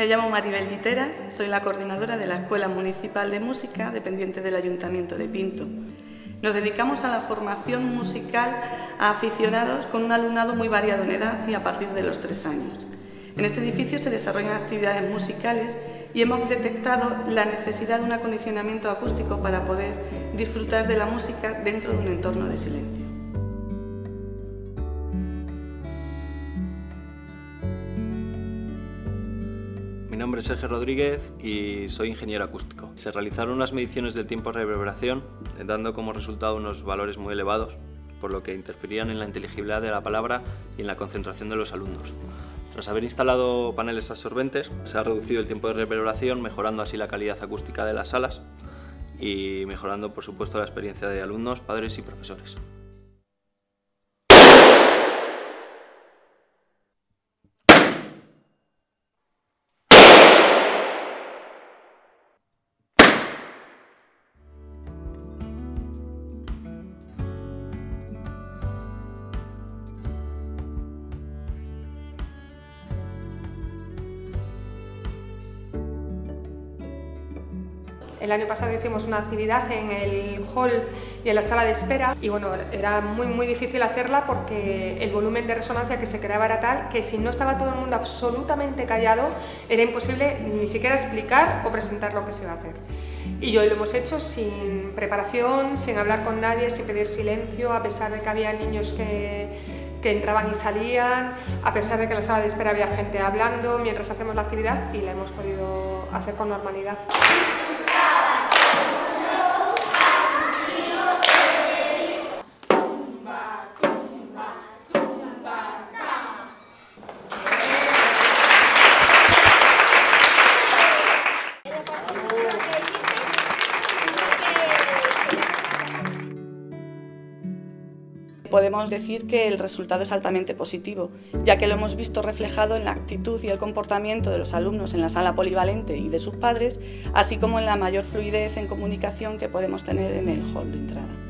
Me llamo Maribel Giteras, soy la coordinadora de la Escuela Municipal de Música, dependiente del Ayuntamiento de Pinto. Nos dedicamos a la formación musical a aficionados con un alumnado muy variado en edad y a partir de los tres años. En este edificio se desarrollan actividades musicales y hemos detectado la necesidad de un acondicionamiento acústico para poder disfrutar de la música dentro de un entorno de silencio. Nombre es Sergio Rodríguez y soy ingeniero acústico. Se realizaron unas mediciones del tiempo de reverberación, dando como resultado unos valores muy elevados, por lo que interferían en la inteligibilidad de la palabra y en la concentración de los alumnos. Tras haber instalado paneles absorbentes, se ha reducido el tiempo de reverberación, mejorando así la calidad acústica de las salas y mejorando, por supuesto, la experiencia de alumnos, padres y profesores. El año pasado hicimos una actividad en el hall y en la sala de espera y bueno, era muy muy difícil hacerla porque el volumen de resonancia que se creaba era tal que si no estaba todo el mundo absolutamente callado era imposible ni siquiera explicar o presentar lo que se iba a hacer. Y hoy lo hemos hecho sin preparación, sin hablar con nadie, sin pedir silencio, a pesar de que había niños que, que entraban y salían, a pesar de que en la sala de espera había gente hablando mientras hacemos la actividad y la hemos podido hacer con normalidad. Podemos decir que el resultado es altamente positivo, ya que lo hemos visto reflejado en la actitud y el comportamiento de los alumnos en la sala polivalente y de sus padres, así como en la mayor fluidez en comunicación que podemos tener en el hall de entrada.